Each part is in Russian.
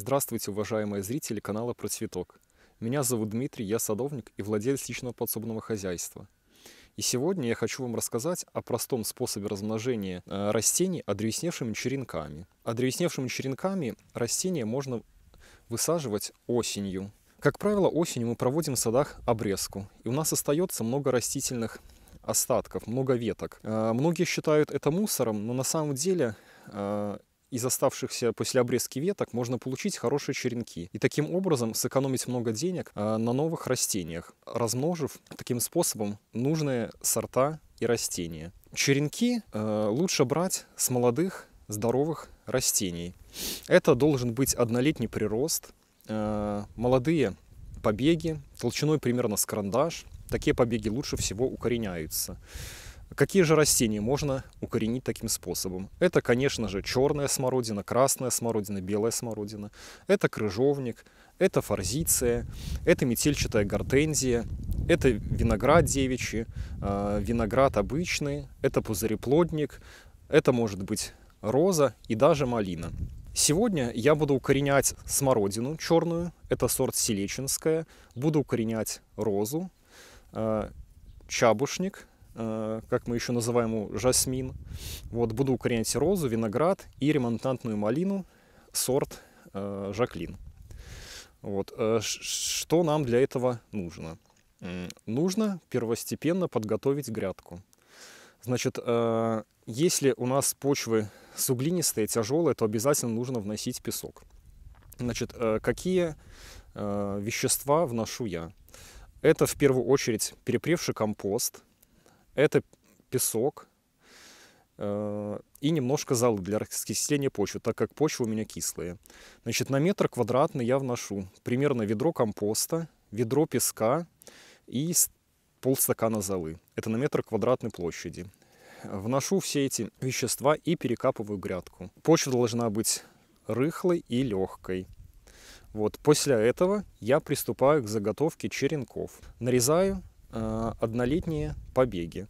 Здравствуйте, уважаемые зрители канала Процветок. Меня зовут Дмитрий, я садовник и владелец личного подсобного хозяйства. И сегодня я хочу вам рассказать о простом способе размножения э, растений одревесневшими черенками. Одревесневшими черенками растения можно высаживать осенью. Как правило, осенью мы проводим в садах обрезку, и у нас остается много растительных остатков, много веток. Э, многие считают это мусором, но на самом деле э, из оставшихся после обрезки веток можно получить хорошие черенки. И таким образом сэкономить много денег э, на новых растениях, размножив таким способом нужные сорта и растения. Черенки э, лучше брать с молодых здоровых растений. Это должен быть однолетний прирост, э, молодые побеги, толщиной примерно с карандаш. Такие побеги лучше всего укореняются. Какие же растения можно укоренить таким способом? Это, конечно же, черная смородина, красная смородина, белая смородина. Это крыжовник, это форзиция, это метельчатая гортензия, это виноград девичий, э, виноград обычный, это пузыреплодник, это может быть роза и даже малина. Сегодня я буду укоренять смородину черную, это сорт селечинская, буду укоренять розу, э, чабушник, как мы еще называем его, жасмин. Вот, буду укоренять розу, виноград и ремонтантную малину, сорт э, Жаклин. Вот. Э, что нам для этого нужно? Нужно первостепенно подготовить грядку. Значит, э, если у нас почвы суглинистые, тяжелые, то обязательно нужно вносить песок. Значит, э, какие э, вещества вношу я? Это в первую очередь перепревший компост – это песок э, и немножко золы для раскисления почвы, так как почва у меня кислая. Значит, на метр квадратный я вношу примерно ведро компоста, ведро песка и полстакана золы. Это на метр квадратной площади. Вношу все эти вещества и перекапываю грядку. Почва должна быть рыхлой и легкой. Вот после этого я приступаю к заготовке черенков. Нарезаю однолетние побеги.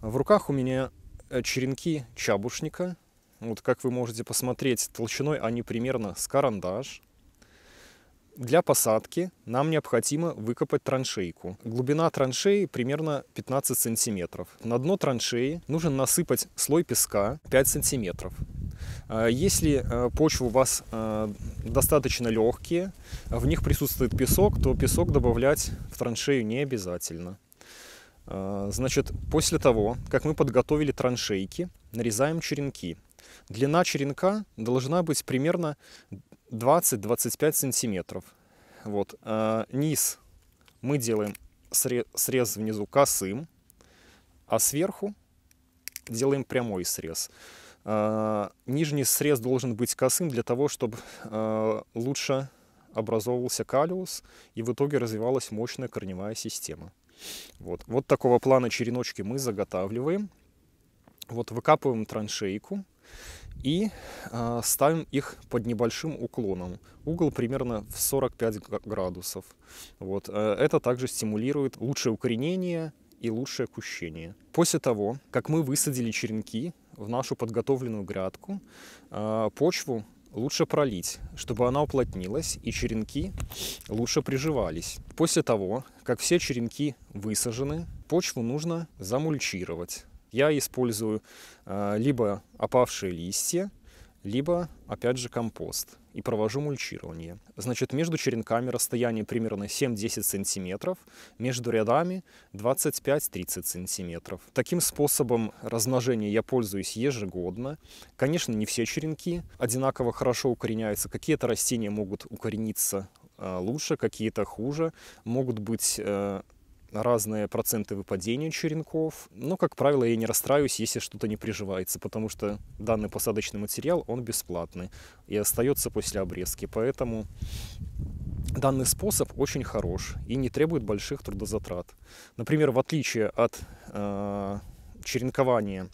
В руках у меня э, черенки чабушника. Вот как вы можете посмотреть, толщиной они примерно с карандаш. Для посадки нам необходимо выкопать траншейку. Глубина траншеи примерно 15 сантиметров. На дно траншеи нужно насыпать слой песка 5 сантиметров. Э, если почва у вас достаточно легкие, в них присутствует песок, то песок добавлять в траншею не обязательно. А, значит, после того, как мы подготовили траншейки, нарезаем черенки. Длина черенка должна быть примерно 20-25 сантиметров. Вот. А низ мы делаем срез внизу косым, а сверху делаем прямой срез. А, нижний срез должен быть косым для того, чтобы а, лучше образовывался калиус и в итоге развивалась мощная корневая система. Вот, вот такого плана череночки мы заготавливаем. Вот выкапываем траншейку и э, ставим их под небольшим уклоном. Угол примерно в 45 градусов. Вот, э, это также стимулирует лучшее укоренение и лучшее кущение. После того, как мы высадили черенки в нашу подготовленную грядку, э, почву лучше пролить, чтобы она уплотнилась и черенки лучше приживались. После того, как все черенки высажены, почву нужно замульчировать. Я использую э, либо опавшие листья, либо, опять же, компост и провожу мульчирование. Значит, между черенками расстояние примерно 7-10 сантиметров, между рядами 25-30 сантиметров. Таким способом размножения я пользуюсь ежегодно. Конечно, не все черенки одинаково хорошо укореняются. Какие-то растения могут укорениться э, лучше, какие-то хуже. Могут быть э, разные проценты выпадения черенков. Но, как правило, я не расстраиваюсь, если что-то не приживается, потому что данный посадочный материал, он бесплатный и остается после обрезки. Поэтому данный способ очень хорош и не требует больших трудозатрат. Например, в отличие от э, черенкования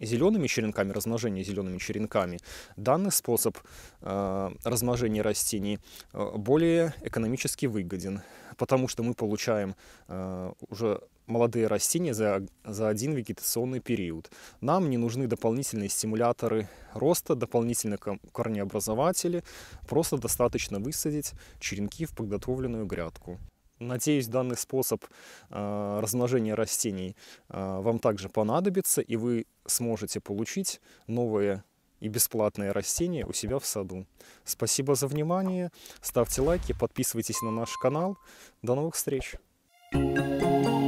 зелеными черенками, размножения зелеными черенками, данный способ э, размножения растений э, более экономически выгоден, потому что мы получаем э, уже молодые растения за, за один вегетационный период. Нам не нужны дополнительные стимуляторы роста, дополнительные корнеобразователи. Просто достаточно высадить черенки в подготовленную грядку. Надеюсь, данный способ э, размножения растений э, вам также понадобится, и вы сможете получить новые и бесплатные растения у себя в саду. Спасибо за внимание, ставьте лайки, подписывайтесь на наш канал. До новых встреч! thank you